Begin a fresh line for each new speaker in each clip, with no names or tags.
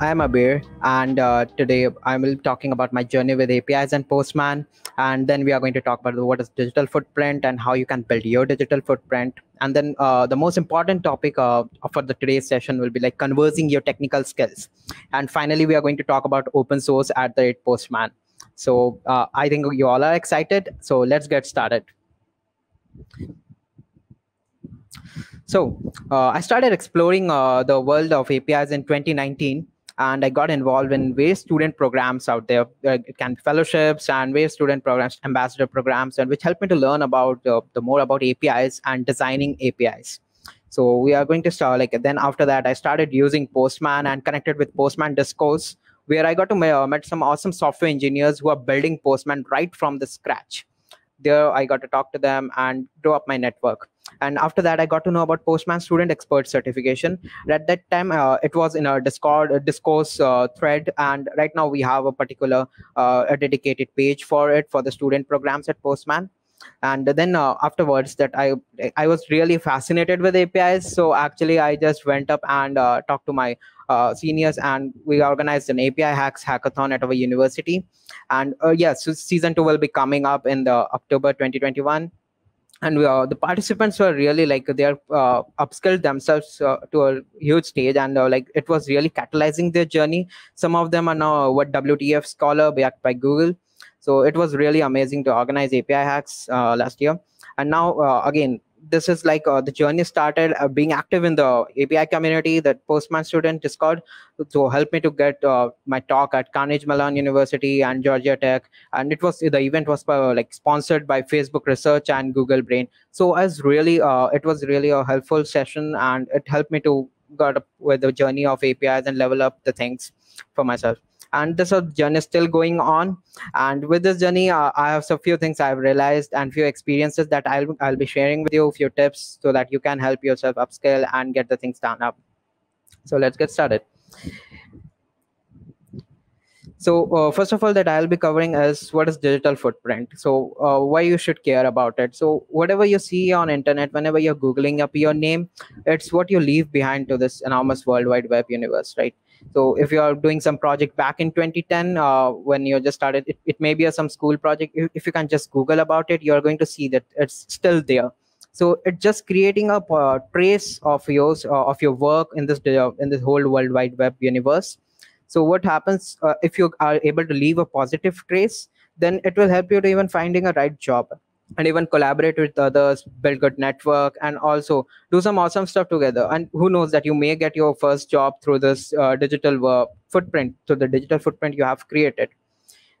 I am Abir, and uh, today I will be talking about my journey with APIs and Postman. And then we are going to talk about what is digital footprint and how you can build your digital footprint. And then uh, the most important topic uh, for the today's session will be like conversing your technical skills. And finally, we are going to talk about open source at the rate Postman. So uh, I think you all are excited. So let's get started. So uh, I started exploring uh, the world of APIs in 2019 and I got involved in various student programs out there. Uh, it can be fellowships and various student programs, ambassador programs, and which helped me to learn about uh, the more about APIs and designing APIs. So we are going to start like then after that I started using Postman and connected with Postman Discourse, where I got to uh, met some awesome software engineers who are building Postman right from the scratch. There I got to talk to them and grow up my network. And after that i got to know about postman student expert certification. At that time uh, it was in a discord a discourse uh, thread. And right now we have a particular uh, a dedicated page for it for the student programs at postman. And then uh, afterwards that i i was really fascinated with apis so actually i just went up and uh, talked to my uh, seniors and we organized an api hacks hackathon at our university. And uh, yes yeah, so season 2 will be coming up in the october 2021 and uh, the participants were really like they are uh, upskilled themselves uh, to a huge stage. And uh, like it was really catalyzing their journey. Some of them are now what wtf scholar backed by google. So it was really amazing to organize api hacks uh, last year. And now uh, again this is like uh, the journey started uh, being active in the API community, that Postman student Discord, to help me to get uh, my talk at Carnegie Mellon University and Georgia Tech. And it was the event was uh, like sponsored by Facebook Research and Google Brain. So as really, uh, it was really a helpful session, and it helped me to got up with the journey of APIs and level up the things for myself and this journey is still going on. And with this journey uh, i have a few things i've realized and few experiences that i'll i'll be sharing with you a few tips so that you can help yourself upscale and get the things done up. So let's get started. So uh, first of all that i'll be covering is what is digital footprint. So uh, why you should care about it. So whatever you see on internet whenever you're googling up your name it's what you leave behind to this enormous world wide web universe right so if you are doing some project back in 2010 uh, when you just started it, it may be a, some school project. If, if you can just google about it you're going to see that it's still there. So it's just creating a uh, trace of yours uh, of your work in this uh, in this whole world wide web universe. So what happens uh, if you are able to leave a positive trace then it will help you to even finding a right job and even collaborate with others build good network and also do some awesome stuff together. And who knows that you may get your first job through this uh, digital uh, footprint to the digital footprint you have created.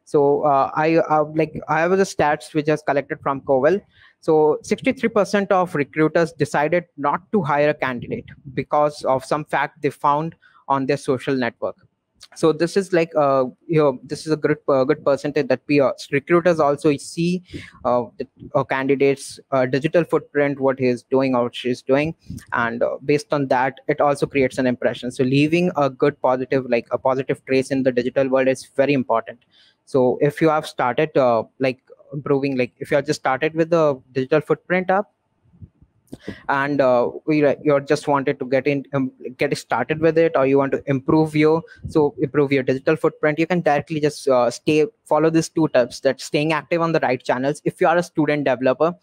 So uh, i uh, like i have the stats which is collected from Covell so 63% of recruiters decided not to hire a candidate because of some fact they found on their social network so this is like uh, you know this is a good uh, good percentage that we uh, recruiters also see uh, the uh, candidates uh, digital footprint what he is doing or she is doing. And uh, based on that it also creates an impression. So leaving a good positive like a positive trace in the digital world is very important. So if you have started uh, like improving like if you have just started with the digital footprint up and uh, we you just wanted to get in um, get started with it or you want to improve your so improve your digital footprint you can directly just uh, stay follow these two tips that staying active on the right channels. If you are a student developer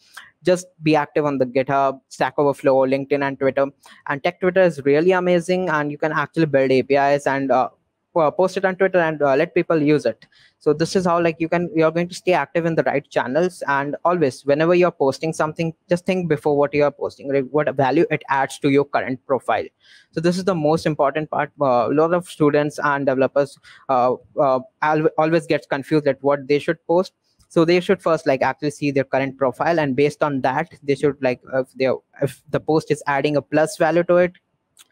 just be active on the github stack overflow linkedin and twitter. And tech twitter is really amazing and you can actually build apis and uh, uh, post it on twitter and uh, let people use it. So this is how like you can you're going to stay active in the right channels and always whenever you're posting something just think before what you're posting like what value it adds to your current profile. So this is the most important part. Uh, a lot of students and developers uh, always gets confused at what they should post. So they should first like actually see their current profile and based on that they should like if they if the post is adding a plus value to it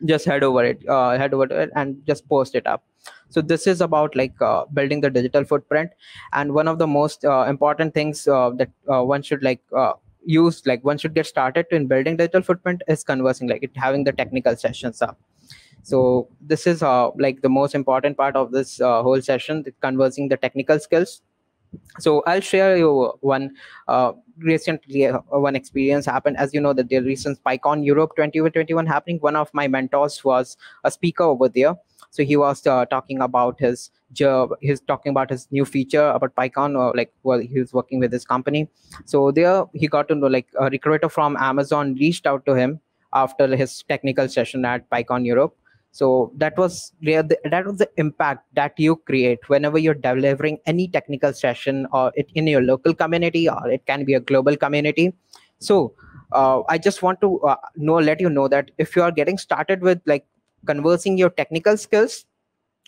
just head over it uh, head over to it and just post it up so this is about like uh, building the digital footprint. And one of the most uh, important things uh, that uh, one should like uh, use like one should get started in building digital footprint is conversing like it having the technical sessions up. So this is uh, like the most important part of this whole session conversing the technical skills. So i'll share you one uh, recently uh, one experience happened. As you know that the recent spicon europe 2021 happening one of my mentors was a speaker over there so he was uh, talking about his job he's talking about his new feature about pycon or like well he was working with his company. So there he got to know like a recruiter from amazon reached out to him after his technical session at pycon europe. So that was that was the impact that you create whenever you're delivering any technical session or it in your local community or it can be a global community. So uh, i just want to uh, know let you know that if you are getting started with like conversing your technical skills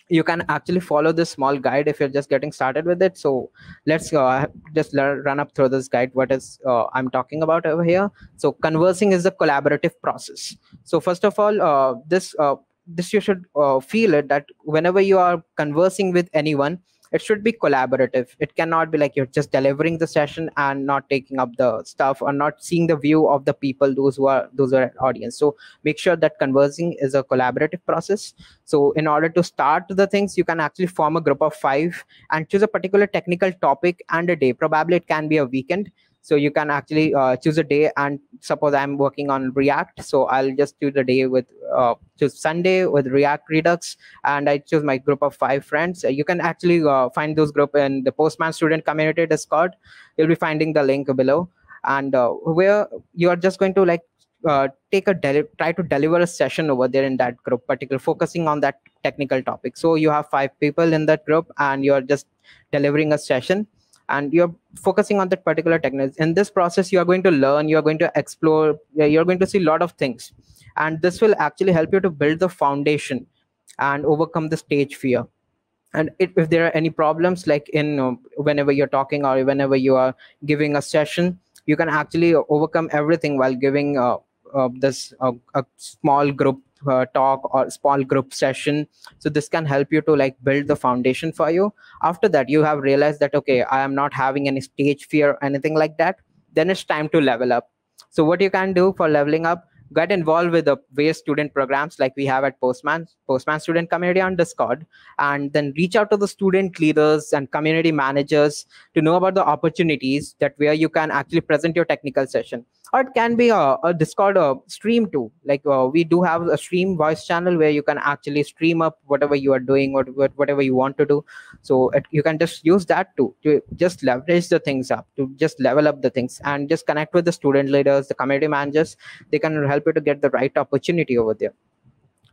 you can actually follow this small guide if you're just getting started with it. So let's uh, just run up through this guide. What is uh, i'm talking about over here? So conversing is a collaborative process. So first of all uh, this uh, this you should uh, feel it that whenever you are conversing with anyone it should be collaborative. It cannot be like you're just delivering the session and not taking up the stuff or not seeing the view of the people those who are those are audience. So make sure that conversing is a collaborative process. So in order to start the things you can actually form a group of five and choose a particular technical topic and a day. Probably it can be a weekend so you can actually uh, choose a day and suppose i'm working on react so i'll just do the day with uh, choose sunday with react redux and i choose my group of five friends. You can actually uh, find those group in the postman student community discord. You'll be finding the link below. And uh, where you are just going to like uh, take a deli- try to deliver a session over there in that group particular focusing on that technical topic. So you have five people in that group and you're just delivering a session and you're focusing on that particular technique. In this process you are going to learn you're going to explore you're going to see a lot of things. And this will actually help you to build the foundation and overcome the stage fear. And it, if there are any problems like in uh, whenever you're talking or whenever you are giving a session you can actually overcome everything while giving uh, uh, this uh, a small group uh, talk or small group session. So this can help you to like build the foundation for you. After that you have realized that okay i am not having any stage fear anything like that. Then it's time to level up. So what you can do for leveling up get involved with the various student programs like we have at postman postman student community on discord and then reach out to the student leaders and community managers to know about the opportunities that where you can actually present your technical session or it can be a, a discord a stream too. Like uh, we do have a stream voice channel where you can actually stream up whatever you are doing or whatever you want to do. So it, you can just use that too to just leverage the things up to just level up the things and just connect with the student leaders the community managers. They can help you to get the right opportunity over there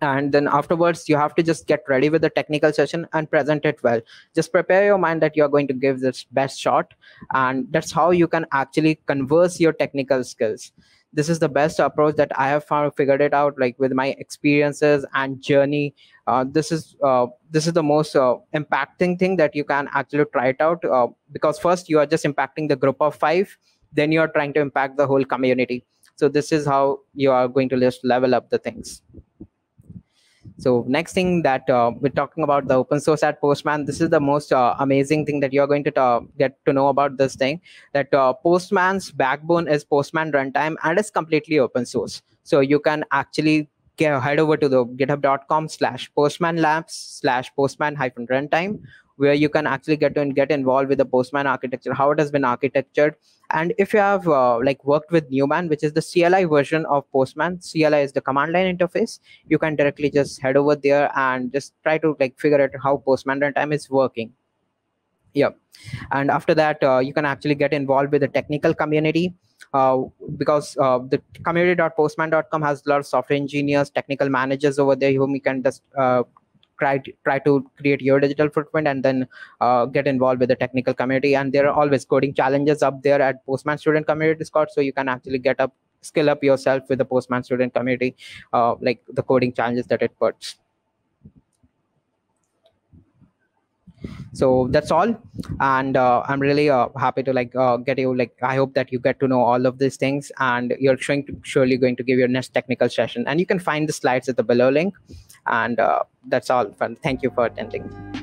and then afterwards you have to just get ready with the technical session and present it well. Just prepare your mind that you're going to give this best shot and that's how you can actually converse your technical skills. This is the best approach that i have found figured it out like with my experiences and journey. Uh, this is uh, this is the most uh, impacting thing that you can actually try it out uh, because first you are just impacting the group of five then you are trying to impact the whole community. So this is how you are going to just level up the things so next thing that uh, we're talking about the open source at Postman. This is the most uh, amazing thing that you're going to get to know about this thing. That uh, Postman's backbone is Postman runtime and it's completely open source. So you can actually get, head over to the github.com slash postman labs slash postman hyphen runtime where you can actually get to get involved with the postman architecture how it has been architectured. And if you have uh, like worked with newman which is the cli version of postman cli is the command line interface you can directly just head over there and just try to like figure out how postman runtime is working. Yeah. And after that uh, you can actually get involved with the technical community uh, because uh, the community.postman.com has a lot of software engineers technical managers over there whom you can just uh, try to, try to create your digital footprint and then uh, get involved with the technical community. And there are always coding challenges up there at postman student community discord so you can actually get up skill up yourself with the postman student community uh, like the coding challenges that it puts so that's all. And uh, i'm really uh, happy to like uh, get you like i hope that you get to know all of these things and you're showing to, surely going to give your next technical session. And you can find the slides at the below link. And uh, that's all. Thank you for attending